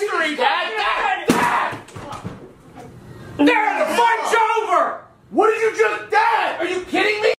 history